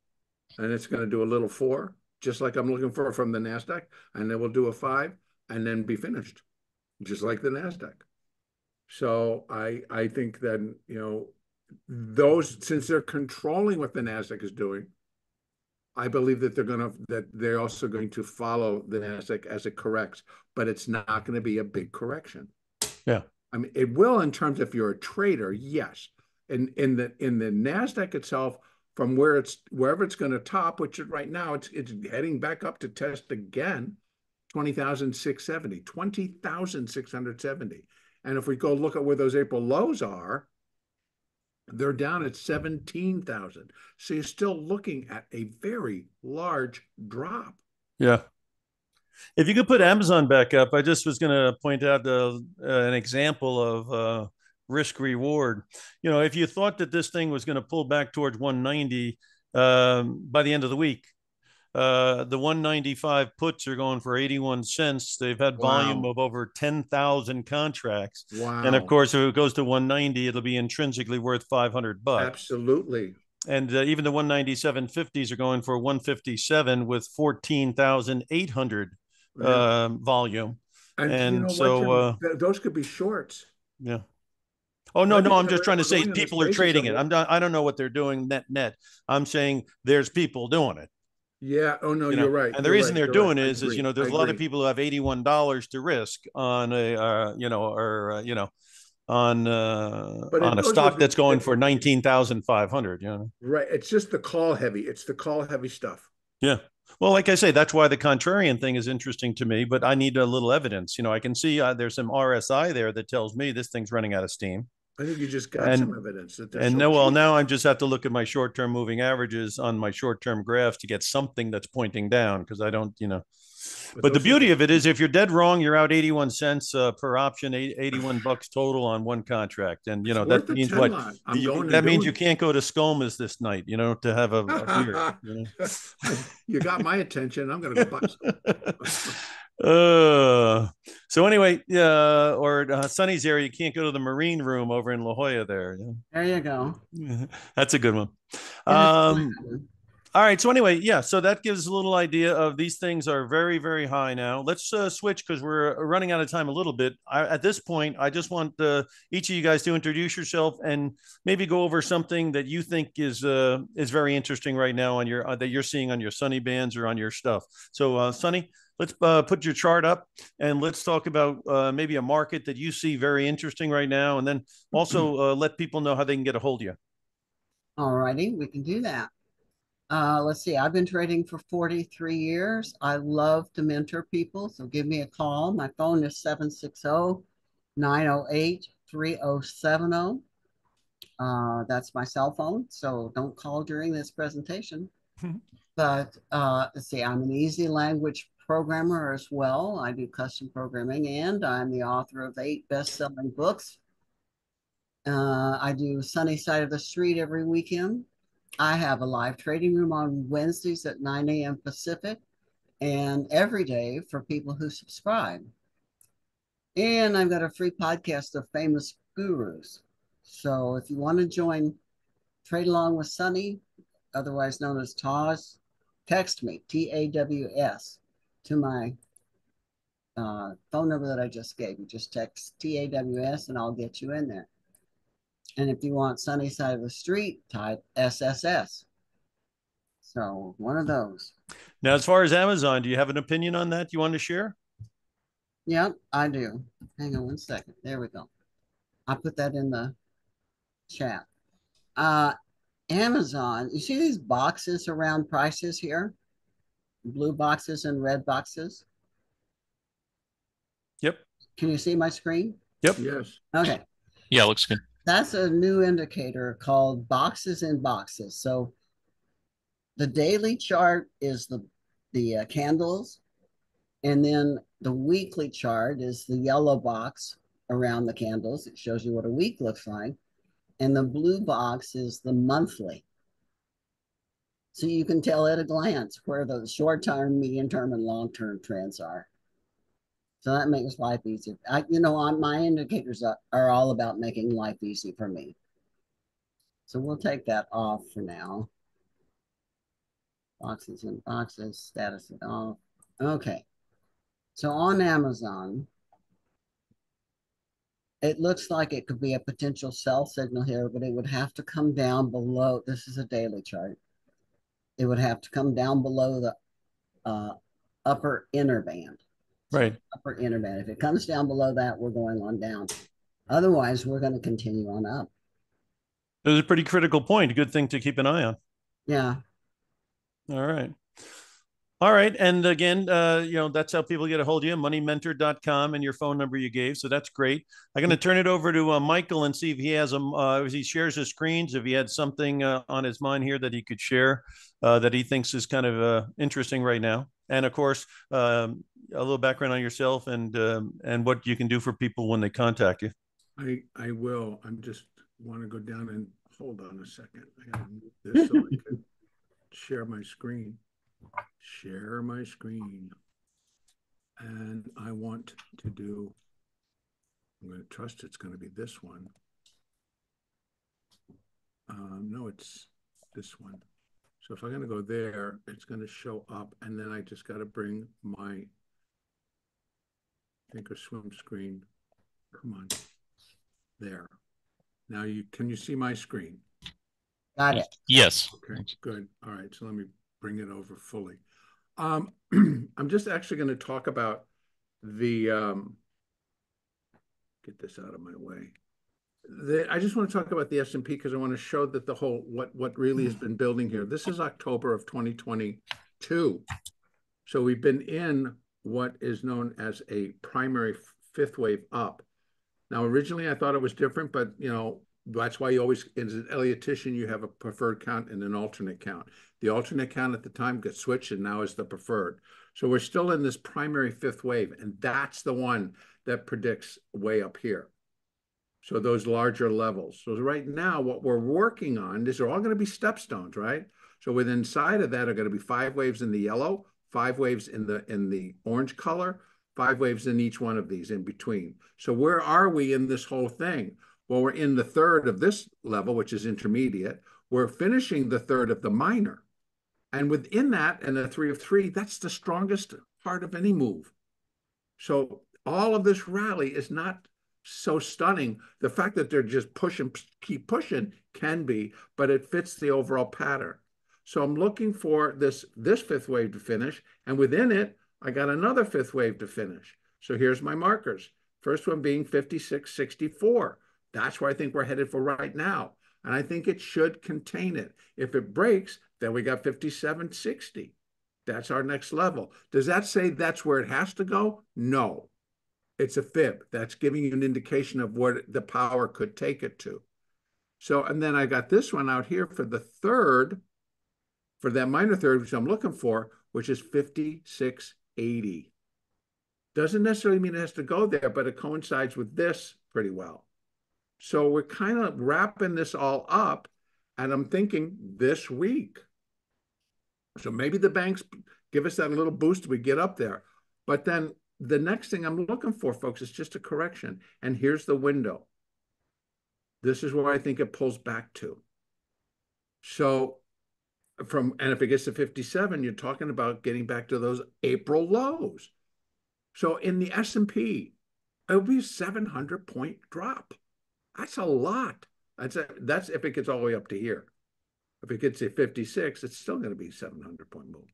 and it's going to do a little four, just like I'm looking for from the NASDAQ. And then we'll do a five and then be finished, just like the NASDAQ. So I, I think that, you know, those, since they're controlling what the NASDAQ is doing, I believe that they're going to that they're also going to follow the Nasdaq as it corrects, but it's not going to be a big correction. Yeah. I mean, it will in terms if you're a trader, yes. In in the in the Nasdaq itself, from where it's wherever it's going to top, which right now it's it's heading back up to test again, 20,670, 20,670. And if we go look at where those April lows are, they're down at 17,000. So you're still looking at a very large drop. Yeah. If you could put Amazon back up, I just was going to point out uh, an example of uh, risk reward. You know, if you thought that this thing was going to pull back towards 190 um, by the end of the week, uh, the 195 puts are going for 81 cents. They've had volume Wow. of over 10,000 contracts. Wow. And of course, if it goes to 190, it'll be intrinsically worth 500 bucks. absolutely. And uh, even the 197.50s are going for 157 with 14,800 Yeah. um, volume. and, and you know so, what, uh, those could be shorts. Yeah. Oh no, no, I'm just trying to say going in the people are trading it. I'm not, I don't know what they're doing net net. I'm saying there's people doing it. Yeah. Oh no, you know? you're right. And the you're reason right, they're you're doing right. Is, is you know, there's I a lot of people who have eighty-one dollars to risk on a, uh, you know, or uh, you know, on uh, on a stock that's going for nineteen thousand five hundred. You know. Right. It's just the call heavy. It's the call heavy stuff. Yeah. Well, like I say, that's why the contrarian thing is interesting to me. But I need a little evidence. You know, I can see uh, there's some RSI there that tells me this thing's running out of steam. I think you just got And- some evidence that And no, well, now I just have to look at my short-term moving averages on my short-term graphs to get something that's pointing down because I don't, you know. But the those are beauty of it is, if you're dead wrong, you're out 81 cents uh, per option, 81 bucks total on one contract, and you know It's that means what? You- that means you doing can't go to Scoma's this night, you know, to have a, a beer. you know? you got my attention. I'm going to go buy some. uh, so anyway, yeah, or uh, Sunny's area, you can't go to the Marine Room over in La Jolla. There, There you go. that's a good one. Um, all right. So anyway, yeah. So that gives a little idea of these things are very, very high now. Let's uh, switch because we're running out of time a little bit. I, at this point, I just want uh, each of you guys to introduce yourself and maybe go over something that you think is uh, is very interesting right now on your uh, that you're seeing on your Sunny bands or on your stuff. So, uh, Sunny, let's uh, put your chart up and let's talk about uh, maybe a market that you see very interesting right now, and then also uh, let people know how they can get a hold of you. All righty, we can do that. Uh, let's see, I've been trading for 43 years. I love to mentor people, so give me a call. My phone is 760 908 3070. Uh, that's my cell phone, so don't call during this presentation. But uh, let's see, I'm an easy language programmer as well. I do custom programming, and I'm the author of eight best selling books. Uh, I do Sunny Side of the Street every weekend. I have a live trading room on Wednesdays at 9 a.m. Pacific and every day for people who subscribe. And I've got a free podcast of famous gurus. So if you want to join Trade Along with Sunny, otherwise known as TAWS, text me, T A W S, to my uh, phone number that I just gave you. Just text T A W S and I'll get you in there. And if you want sunny side of the street, type SSS. So one of those. Now, as far as Amazon, do you have an opinion on that you want to share? Yep, I do. Hang on one second. There we go. I put that in the chat. Uh, Amazon, you see these boxes around prices here? Blue boxes and red boxes. Yep. Can you see my screen? Yep. Yes. Okay. Yeah, looks good. That's a new indicator called boxes in boxes. So the daily chart is the the uh, candles, and then the weekly chart is the yellow box around the candles. It shows you what a week looks like, and the blue box is the monthly. So you can tell at a glance where the short term, medium term, and long term trends are. So that makes life easy. I, you know, on my indicators are, are all about making life easy for me. So we'll take that off for now. Boxes and boxes, status it all. Okay. So on Amazon, it looks like it could be a potential sell signal here, but it would have to come down below. This is a daily chart. It would have to come down below the uh, upper inner band. Right. Upper inner band. If it comes down below that, we're going on down. Otherwise, we're going to continue on up. It was a pretty critical point. Good thing to keep an eye on. Yeah. All right. All right. And again, uh, you know, that's how people get a hold of you, moneymentor.com and your phone number you gave. So that's great. I'm going to turn it over to uh, Michael and see if he has them, uh, if he shares his screens, if he had something uh, on his mind here that he could share uh, that he thinks is kind of uh, interesting right now. And of course, um, a little background on yourself and um, and what you can do for people when they contact you. I I will. I'm just want to go down and hold on a second. I got to move this so I can share my screen share my screen. And I want to do, I'm going to trust it's going to be this one. Um, no, it's this one. So if I'm going to go there, it's going to show up. And then I just got to bring my thinkorswim screen. Come on. There. Now you can you see my screen? Got it. Yes. Okay, good. All right. So let me bring it over fully. Um, I'm just actually going to talk about the, um, get this out of my way. The, I just want to talk about the S&P because I want to show that the whole, what, what really has been building here. This is October of 2022. So we've been in what is known as a primary fifth wave up. Now, originally I thought it was different, but you know, that's why you always, as an Elliotian, you have a preferred count and an alternate count. The alternate count at the time gets switched and now is the preferred. So we're still in this primary fifth wave, and that's the one that predicts way up here. So those larger levels. So right now, what we're working on, these are all going to be stepstones, right? So within inside of that are going to be five waves in the yellow, five waves in the in the orange color, five waves in each one of these in between. So where are we in this whole thing? Well, we're in the third of this level, which is intermediate. We're finishing the third of the minor. And within that, and the three of three, that's the strongest part of any move. So all of this rally is not so stunning. The fact that they're just pushing, keep pushing can be, but it fits the overall pattern. So I'm looking for this, this fifth wave to finish. And within it, I got another fifth wave to finish. So here's my markers. First one being 56.64. That's where I think we're headed for right now. And I think it should contain it. If it breaks, then we got 5760. That's our next level. Does that say that's where it has to go? No. It's a fib. That's giving you an indication of where the power could take it to. So, and then I got this one out here for the third, for that minor third, which I'm looking for, which is 5680. Doesn't necessarily mean it has to go there, but it coincides with this pretty well. So we're kind of wrapping this all up. And I'm thinking this week. So maybe the banks give us that little boost we get up there. But then the next thing I'm looking for, folks, is just a correction. And here's the window. This is where I think it pulls back to. So from and if it gets to 57, you're talking about getting back to those April lows. So in the S&P, it would be a 700 point drop. That's a lot. That's a, that's if it gets all the way up to here. If it gets to 56, it's still going to be 700 point move.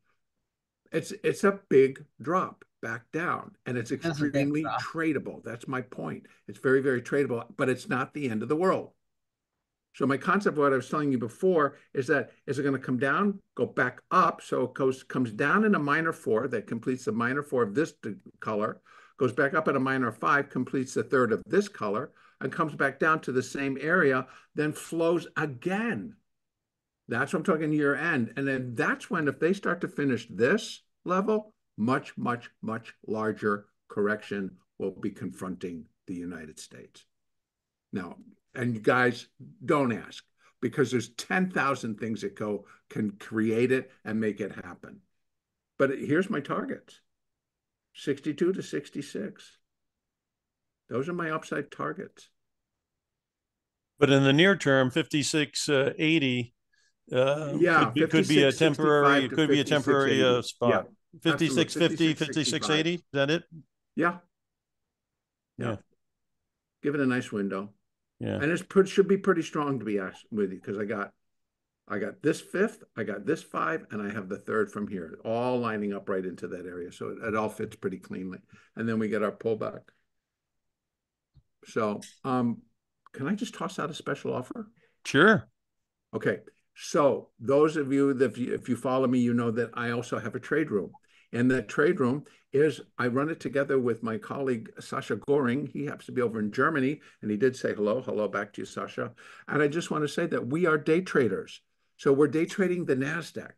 It's it's a big drop back down, and it's extremely tradable. That's my point. It's very very tradable, but it's not the end of the world. So my concept, of what I was telling you before, is that is it going to come down, go back up? So it goes comes down in a minor four that completes the minor four of this color, goes back up at a minor five, completes the third of this color, and comes back down to the same area, then flows again. That's what I'm talking year end. And then that's when, if they start to finish this level, much, much, much larger correction will be confronting the United States. Now, and you guys don't ask because there's 10,000 things that go can create it and make it happen. But here's my targets 62 to 66. Those are my upside targets. But in the near term, 5680 uh, uh, yeah, could, could be a temporary it could be a temporary uh, spot. Yeah, 5650, 5680, is that it? Yeah. yeah. Yeah. Give it a nice window. Yeah. And it should be pretty strong to be asked with you because I got I got this fifth, I got this five, and I have the third from here, all lining up right into that area. So it, it all fits pretty cleanly. And then we get our pullback. So um, can I just toss out a special offer? Sure. Okay. So those of you that if you, if you follow me, you know that I also have a trade room. And that trade room is I run it together with my colleague Sasha Goring. He happens to be over in Germany, and he did say hello. Hello back to you, Sasha. And I just want to say that we are day traders. So we're day trading the NASDAQ.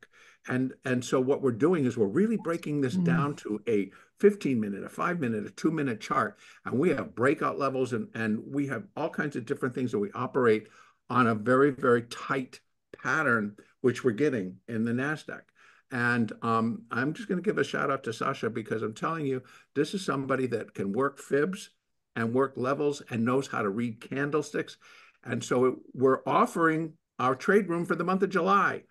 And, and so what we're doing is we're really breaking this mm. down to a 15 minute, a five minute, a two minute chart. And we have breakout levels and, and we have all kinds of different things that we operate on a very, very tight pattern, which we're getting in the NASDAQ. And um, I'm just going to give a shout out to Sasha because I'm telling you, this is somebody that can work fibs and work levels and knows how to read candlesticks. And so we're offering our trade room for the month of July.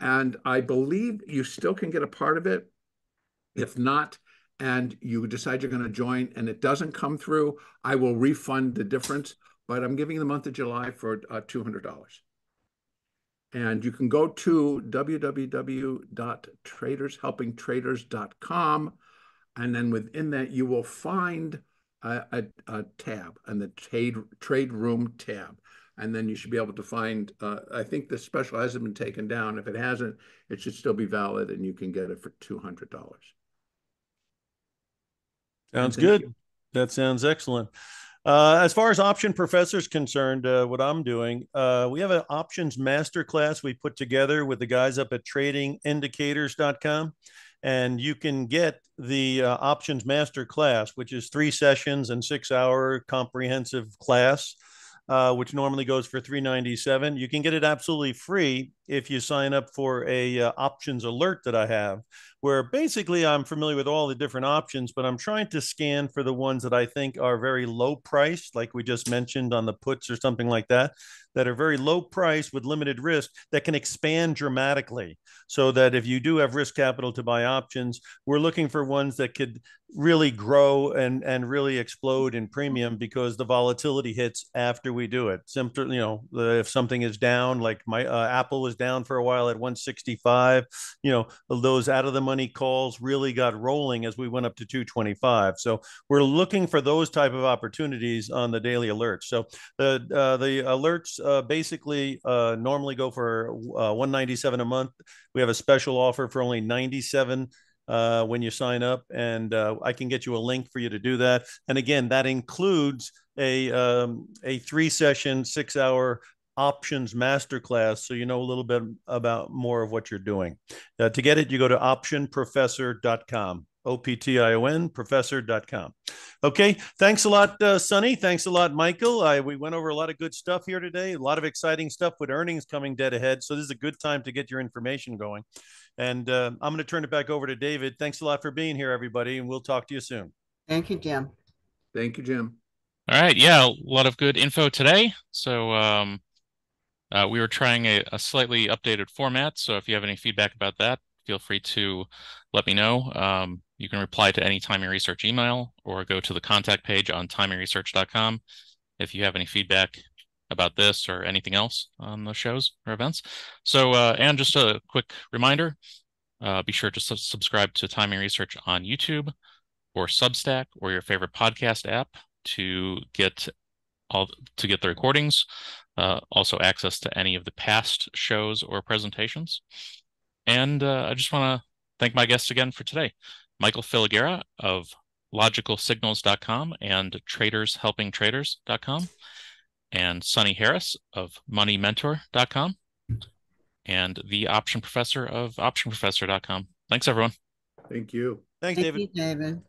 And I believe you still can get a part of it. If not, and you decide you're going to join and it doesn't come through, I will refund the difference. But I'm giving the month of July for uh, $200. And you can go to www.tradershelpingtraders.com. And then within that, you will find a, a, a tab and the trade, trade room tab and then you should be able to find. Uh, I think the special hasn't been taken down. If it hasn't, it should still be valid, and you can get it for two hundred dollars. Sounds good. You. That sounds excellent. Uh, as far as option professors concerned, uh, what I'm doing, uh, we have an options masterclass we put together with the guys up at tradingindicators.com. And you can get the uh, options master class, which is three sessions and six hour comprehensive class uh, which normally goes for 397 you can get it absolutely free if you sign up for a uh, options alert that i have where basically i'm familiar with all the different options but i'm trying to scan for the ones that i think are very low priced like we just mentioned on the puts or something like that that are very low price with limited risk that can expand dramatically. So that if you do have risk capital to buy options we're looking for ones that could really grow and and really explode in premium because the volatility hits after we do it. Simply you know if something is down like my uh, apple was down for a while at 165 you know those out of the money calls really got rolling as we went up to 225 so we're looking for those type of opportunities on the daily alerts so the uh, the alerts uh, basically uh, normally go for uh, 197 a month. We have a special offer for only 97 uh, when you sign up, and uh, I can get you a link for you to do that. And again, that includes a um, a three session, six hour options masterclass so you know a little bit about more of what you're doing. Uh, to get it, you go to optionprofessor.com. O-P-T-I-O-N, professor.com. Okay, thanks a lot, uh, Sunny. Thanks a lot, Michael. I, we went over a lot of good stuff here today, a lot of exciting stuff with earnings coming dead ahead. So this is a good time to get your information going. And uh, I'm going to turn it back over to David. Thanks a lot for being here, everybody, and we'll talk to you soon. Thank you, Jim. Thank you, Jim. All right. Yeah, a lot of good info today. So um, uh, we were trying a, a slightly updated format. So if you have any feedback about that, feel free to let me know. Um, you can reply to any timing research email or go to the contact page on timingresearch.com if you have any feedback about this or anything else on the shows or events. So, uh, and just a quick reminder, uh, be sure to su subscribe to Timing Research on YouTube or Substack or your favorite podcast app to get all to get the recordings, uh, also access to any of the past shows or presentations. And uh, I just want to thank my guests again for today. Michael Filighera of logicalsignals.com and tradershelpingtraders.com and Sunny Harris of moneymentor.com and the option professor of optionprofessor.com. Thanks everyone. Thank you. Thanks, Thank David. you, David.